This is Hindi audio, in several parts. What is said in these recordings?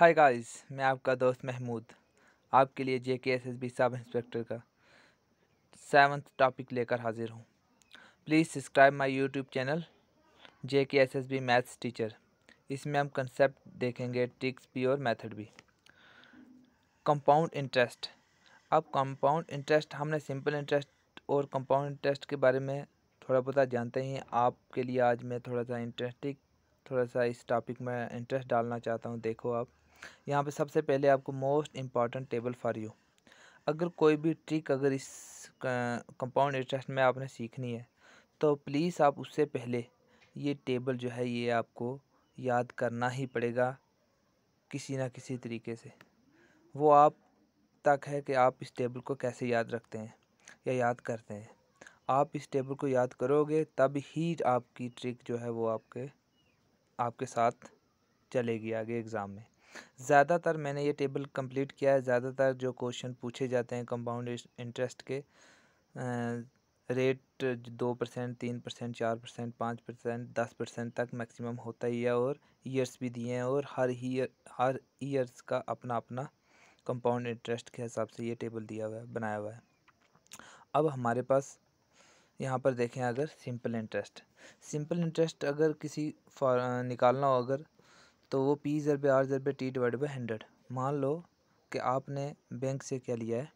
हाय गाइस मैं आपका दोस्त महमूद, आपके लिए J K S S B sub inspector का सेवन्थ टॉपिक लेकर हाजिर हूँ। Please subscribe my YouTube channel J K S S B maths teacher इसमें हम कंसेप्ट देखेंगे ट्रिक्स भी और मेथड भी। कंपाउंड इंटरेस्ट अब कंपाउंड इंटरेस्ट हमने सिंपल इंटरेस्ट और कंपाउंड इंटरेस्ट के बारे में थोड़ा बहुत जानते हैं। आपके लिए आज मैं थोड़ा सा इंटरेस्टिंग थोड़ा सा इस टॉपिक में इंटरेस्ट डालना चाहता हूँ, देखो आप। यहाँ पे सबसे पहले आपको most important table for you अगर कोई भी ट्रिक अगर इस कंपाउंड इंटरेस्ट में आपने सीखनी है तो प्लीज़ आप उससे पहले ये टेबल जो है ये आपको याद करना ही पड़ेगा किसी ना किसी तरीके से। वो आप तक है कि आप इस टेबल को कैसे याद रखते हैं या याद करते हैं। आप इस टेबल को याद करोगे तब ही आपकी ट्रिक जो है वो आपके आपके साथ चलेगी आगे एग्ज़ाम में। ज़्यादातर मैंने ये टेबल कंप्लीट किया है, ज़्यादातर जो क्वेश्चन पूछे जाते हैं कंपाउंड इंटरेस्ट के रेट दो परसेंट, तीन परसेंट, चार परसेंट, पाँच परसेंट, दस परसेंट तक मैक्सिमम होता ही है और ईयर्स भी दिए हैं और हर ईयर, हर ईयर्स का अपना अपना कंपाउंड इंटरेस्ट के हिसाब से ये टेबल दिया हुआ है, बनाया हुआ है। अब हमारे पास यहाँ पर देखें अगर सिंपल इंटरेस्ट। सिंपल इंटरेस्ट अगर किसी निकालना हो अगर तो वो पी ज़र पे आर ज़र पे टी डिवाइड बाई हंड्रेड मान लो कि आपने बैंक से क्या लिया है?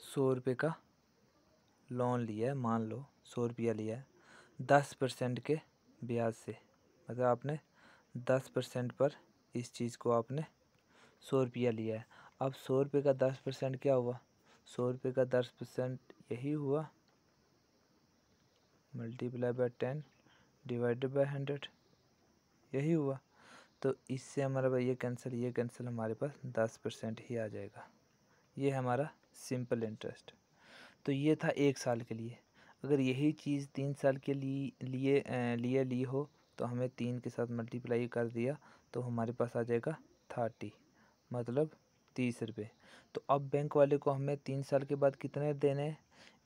सौ रुपये का लोन लिया है, मान लो सौ रुपया लिया है, दस परसेंट के ब्याज से। मतलब आपने दस परसेंट पर इस चीज़ को आपने सौ रुपया लिया है। अब सौ रुपये का दस परसेंट क्या हुआ? सौ रुपये का दस परसेंट यही हुआ। Multiply by ten divided by hundred यही हुआ। तो इससे हमारा भाई ये कैंसिल ये कैंसिल हमारे पास दस परसेंट ही आ जाएगा। ये हमारा सिंपल इंटरेस्ट तो ये था एक साल के लिए। अगर यही चीज़ तीन साल के लिए लिए लिए ली हो तो हमें तीन के साथ मल्टीप्लाई कर दिया तो हमारे पास आ जाएगा थर्टी मतलब तीस रुपये तो अब बैंक वाले को हमें तीन साल के बाद कितने देने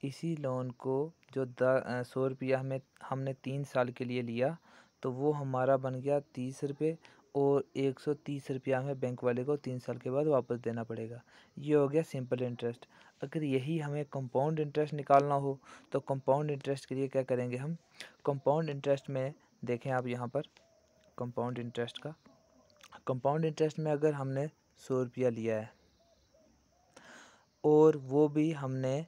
इसी लोन को जो द सौ रुपया हमें, हमने तीन साल के लिए लिया तो वो हमारा बन गया तीस रुपये और एक सौ तीस रुपया हमें बैंक वाले को तीन साल के बाद वापस देना पड़ेगा। ये हो गया सिंपल इंटरेस्ट। अगर यही हमें कंपाउंड इंटरेस्ट निकालना हो तो कंपाउंड इंटरेस्ट के लिए क्या करेंगे हम? कंपाउंड इंटरेस्ट में देखें आप यहाँ पर, कंपाउंड इंटरेस्ट का। कंपाउंड इंटरेस्ट में अगर हमने सौ रुपया लिया है, और वो भी हमने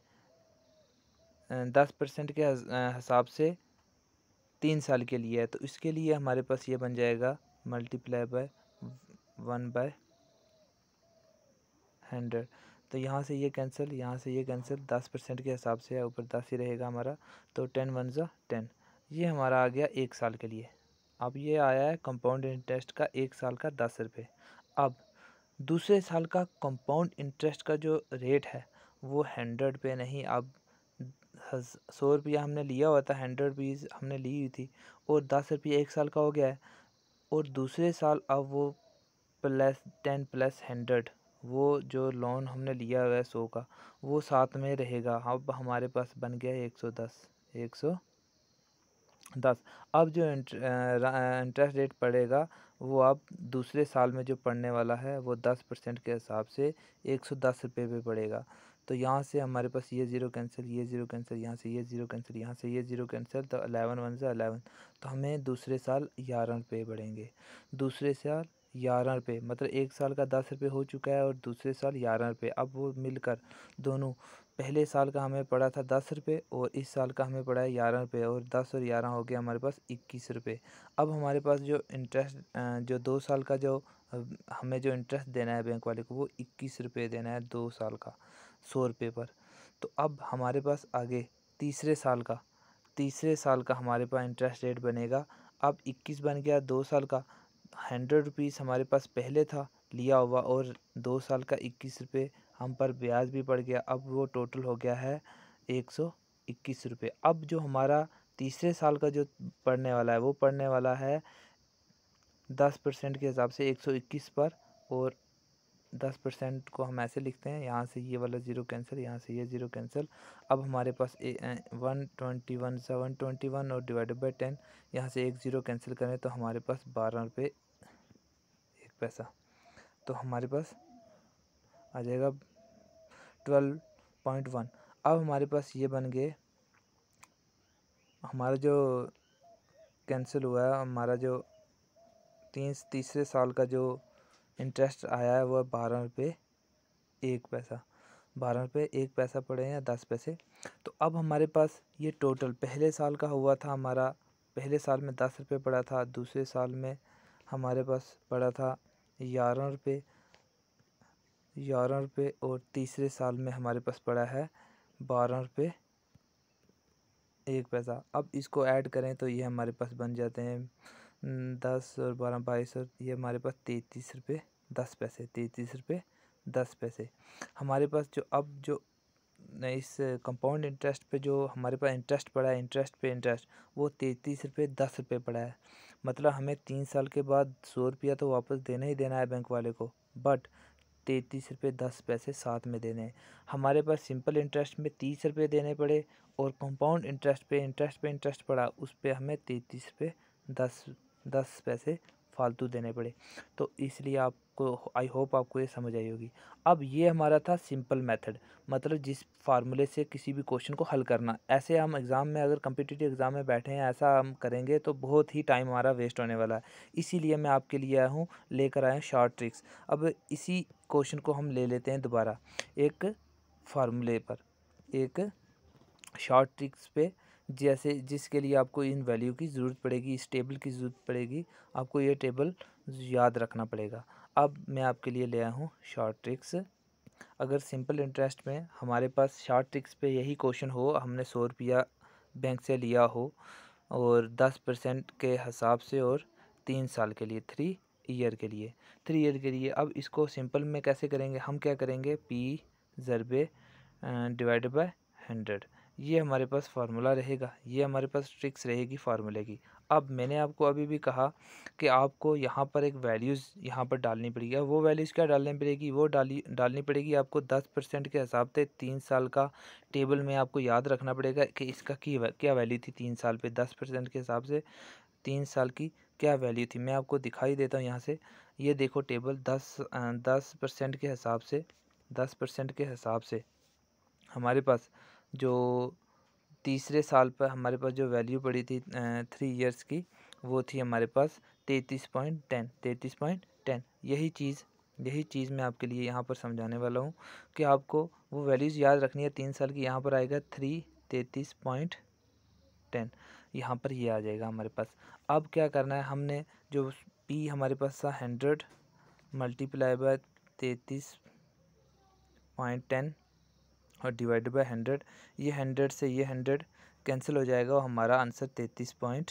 दस परसेंट के हिसाब से तीन साल के लिए है तो इसके लिए हमारे पास ये बन जाएगा multiply by one by hundred तो यहाँ से ये कैंसिल यहाँ से ये कैंसिल दस परसेंट के हिसाब से है, ऊपर दस ही रहेगा हमारा तो टेन वन ज़ा टेन ये हमारा आ गया एक साल के लिए. अब ये आया है कंपाउंड इंटरेस्ट का एक साल का दस रुपये अब दूसरे साल का कंपाउंड इंटरेस्ट का जो रेट है, वो हंड्रेड पे नहीं, अब सौ रुपया हमने लिया हुआ था हंड्रेड रुपीज़ हमने ली हुई थी और दस रुपये एक साल का हो गया है और दूसरे साल अब वो प्लस टेन प्लस हंड्रेड वो जो लोन हमने लिया हुआ है सौ का, वो साथ में रहेगा। अब हमारे पास बन गया है एक सौ दस, एक सौ दस। अब जो इंटरेस्ट रेट पड़ेगा, वो अब दूसरे साल में जो पड़ने वाला है, वो दस परसेंट के हिसाब से एक सौ दस रुपये पे पड़ेगा। तो यहाँ से हमारे पास ये ज़ीरो कैंसिल ये ज़ीरो कैंसिल यहाँ से ये ज़ीरो कैंसिल यहाँ से ये ज़ीरो कैंसिल तो अलेवन वन से अलेवन तो हमें दूसरे साल ग्यारह रुपये बढ़ेंगे। दूसरे साल ग्यारह रुपये मतलब एक साल का दस रुपये हो चुका है और दूसरे साल ग्यारह रुपये अब वो मिलकर दोनों, पहले साल का हमें पड़ा था दस रुपये और इस साल का हमें पड़ा है ग्यारह रुपये और दस और ग्यारह हो गया हमारे पास इक्कीस रुपये अब हमारे पास जो इंटरेस्ट जो दो साल का जो हमें जो इंटरेस्ट देना है बैंक वाले को, वो इक्कीस रुपये देना है दो साल का, सौ रुपये पर। तो अब हमारे पास आगे तीसरे साल का, तीसरे साल का हमारे पास इंटरेस्ट रेट बनेगा। अब इक्कीस बन गया दो साल का हंड्रेड रुपीज़ हमारे पास पहले था, लिया हुआ और दो साल का इक्कीस रुपये हम पर ब्याज भी पड़ गया। अब वो टोटल हो गया है एक सौ इक्कीस रुपये अब जो हमारा तीसरे साल का जो पड़ने वाला है, वो पड़ने वाला है दस परसेंट के हिसाब से एक सौ इक्कीस पर और दस परसेंट को हम ऐसे लिखते हैं, यहाँ से ये वाला ज़ीरो कैंसिल यहाँ से ये ज़ीरो कैंसिल अब हमारे पास ए वन ट्वेंटी वन सा वन ट्वेंटी वन और डिवाइडेड बाई टेन यहाँ से एक ज़ीरो कैंसिल करें तो हमारे पास बारह रुपये एक पैसा। तो हमारे पास आ जाएगा ट्वेल्व पॉइंट वन अब हमारे पास ये बन गए, हमारा जो कैंसिल हुआ है, हमारा जो तीन तीसरे साल का जो इंटरेस्ट आया है वह बारह रुपये एक पैसा। बारह रुपये एक पैसा पड़े हैं दस पैसे। तो अब हमारे पास ये टोटल पहले साल का हुआ था हमारा। पहले साल में दस रुपये पड़ा था, दूसरे साल में हमारे पास पड़ा था ग्यारह रुपये। ग्यारह रुपये और तीसरे साल में हमारे पास पड़ा है बारह रुपये एक पैसा। अब इसको ऐड करें तो ये हमारे पास बन जाते हैं। दस और बारह बाईस और ये हमारे पास तैंतीस रुपये दस पैसे, तैंतीस रुपये दस पैसे। हमारे पास जो अब जो इस कंपाउंड इंटरेस्ट पे जो हमारे पास इंटरेस्ट पड़ा है इंटरेस्ट पे इंटरेस्ट वो तैंतीस रुपये दस रुपये पड़ा है। मतलब हमें तीन साल के बाद सौ रुपया तो वापस देना ही देना है बैंक वाले को बट तैंतीस रुपये दस पैसे साथ में देने हमारे पास सिंपल इंटरेस्ट में तीस रुपये देने पड़े और कंपाउंड इंटरेस्ट पे इंटरेस्ट पे इंटरेस्ट पड़ा, उस पर हमें तैंतीस रुपये दस दस पैसे फालतू देने पड़े। तो इसलिए आपको आई होप आपको ये समझ आई होगी। अब ये हमारा था सिंपल मेथड मतलब जिस फार्मूले से किसी भी क्वेश्चन को हल करना। ऐसे हम एग्ज़ाम में, अगर कम्पिटिटिव एग्ज़ाम में बैठे हैं, ऐसा हम करेंगे तो बहुत ही टाइम हमारा वेस्ट होने वाला है। इसीलिए मैं आपके लिए आया हूँ, लेकर आया हूँ शॉर्ट ट्रिक्स अब इसी क्वेश्चन को हम ले लेते हैं दोबारा। एक फार्मूले पर, एक शॉर्ट ट्रिक्स पे जैसे जिसके लिए आपको इन वैल्यू की ज़रूरत पड़ेगी, इस टेबल की ज़रूरत पड़ेगी, आपको ये टेबल याद रखना पड़ेगा। अब मैं आपके लिए ले आया हूँ शॉर्ट ट्रिक्स अगर सिंपल इंटरेस्ट में हमारे पास शॉर्ट ट्रिक्स पे यही क्वेश्चन हो, हमने सौ रुपया बैंक से लिया हो, और दस परसेंट के हिसाब से और तीन साल के लिए थ्री ईयर के लिए। थ्री ईयर के लिए अब इसको सिंपल में कैसे करेंगे? हम क्या करेंगे? पी ज़रबे डिवाइड बाय हंड्रेड ये हमारे पास फार्मूला रहेगा, ये हमारे पास ट्रिक्स रहेगी फार्मूले की। अब मैंने आपको अभी भी कहा कि आपको यहाँ पर एक वैल्यूज़ यहाँ पर डालनी पड़ेगी। वो वैल्यूज़ क्या डालनी पड़ेगी? वो डाली, डालनी पड़ेगी आपको दस परसेंट के हिसाब से तीन साल का टेबल में आपको याद रखना पड़ेगा कि इसका की, क्या वैल्यू थी तीन साल पे, दस परसेंट के हिसाब से तीन साल की क्या वैल्यू थी? मैं आपको दिखाई देता हूँ यहाँ से। ये देखो टेबल दस दस परसेंट के हिसाब से, दस परसेंट के हिसाब से हमारे पास जो तीसरे साल पर हमारे पास जो वैल्यू पड़ी थी थ्री इयर्स की, वो थी हमारे पास तैंतीस पॉइंट टेन तैंतीस पॉइंट टेन यही चीज़ यही चीज़ मैं आपके लिए यहाँ पर समझाने वाला हूँ कि आपको वो वैल्यूज़ याद रखनी है तीन साल की, यहाँ पर आएगा थ्री तैंतीस पॉइंट टेन यहाँ पर ये यह आ जाएगा हमारे पास। अब क्या करना है, हमने जो पी हमारे पास था हंड्रेड मल्टीप्लाई बाय तैंतीस पॉइंट टेन और डिवाइड बाय हंड्रेड ये हंड्रेड से ये हंड्रेड कैंसिल हो जाएगा और हमारा आंसर तैंतीस पॉइंट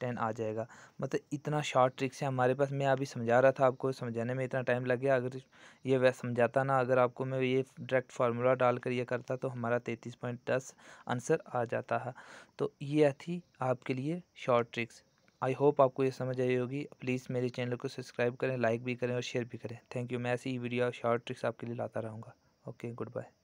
टेन आ जाएगा। मतलब इतना शॉर्ट ट्रिक्स है हमारे पास। मैं अभी समझा रहा था आपको, समझाने में इतना टाइम लग गया। अगर ये वह समझाता ना, अगर आपको मैं ये डायरेक्ट फार्मूला डाल कर ये करता तो हमारा तैंतीस पॉइंट दस आंसर आ जाता है। तो ये थी आपके लिए शॉर्ट ट्रिक्स आई होप आपको ये समझ आई होगी। प्लीज़ मेरे चैनल को सब्सक्राइब करें लाइक भी करें और शेयर भी करें। थैंक यू मैं ऐसी वीडियो शॉर्ट ट्रिक्स आपके लिए लाता रहूँगा। Okay good bye